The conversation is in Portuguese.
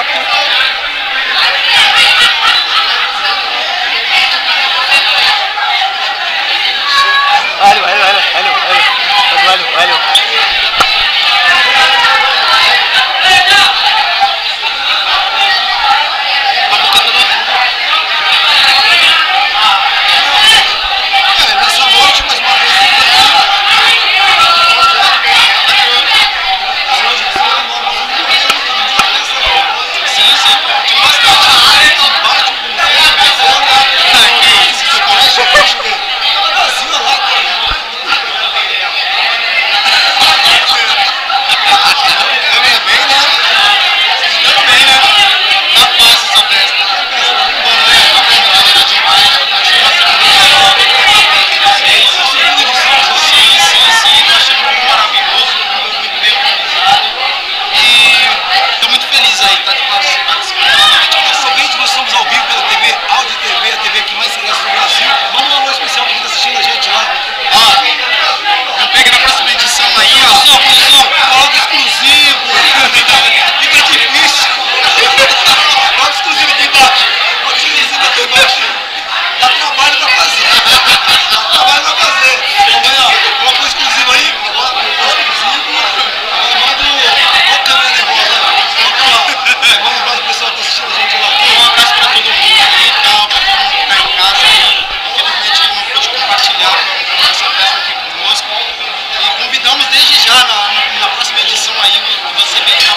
Renato. já na, na próxima edição aí, você vê.